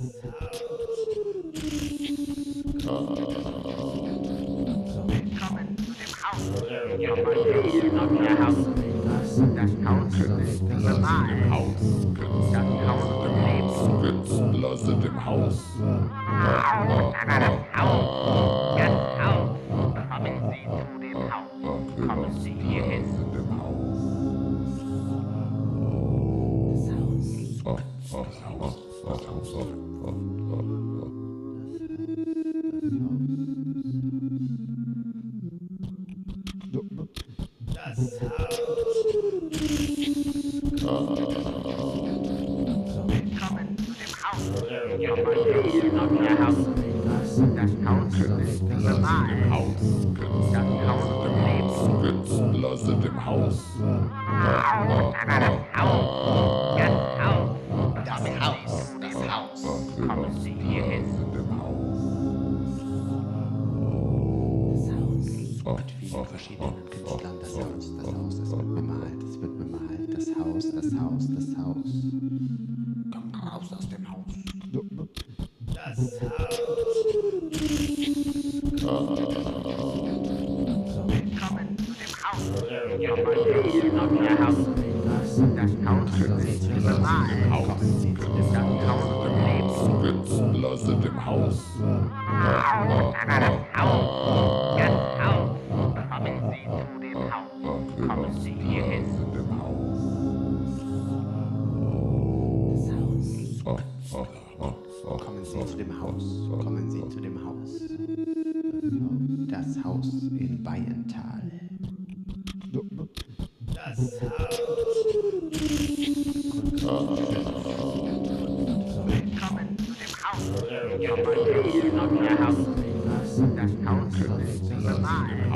Willkommen zu dem Haus. Ihr verstehen auf Ihr Haus. Das Haus ist bemalt. Das Haus lebt. Künstler sind im Haus. Das Haus. Das Haus. Kommen Sie zu dem Haus. Kommen Sie hierhin. Im Haus. Oh, oh, oh, oh, oh, oh, oh, oh. Willkommen zu dem Haus. Ihr verstehen auf Ihr Haus. Das Haus ist bemalt. Das Haus lebt. Künstler sind im Haus. Kommen Sie hierhin. Im Haus. Mit vielen verschiedenen Künstlern das Haus, das Haus, das wird bemalt, das wird bemalt, das Haus, das Haus, das Haus. Kommt raus aus dem Haus. Willkommen zu dem Haus. Ihr verstehen auf Ihr Haus. Das Haus ist bemalt. Das Haus. Künstler sind im Haus. Das Haus. Das Haus. Kommen Sie zu dem Haus. Kommen Sie hierhin. Sind im Haus. Oh, oh. Kommen Sie zu dem Haus, kommen Sie zu dem Haus. Das Haus in Bayental. Willkommen Haus. Ihr verstehen auf Ihr Haus. Das Haus ist bemalt.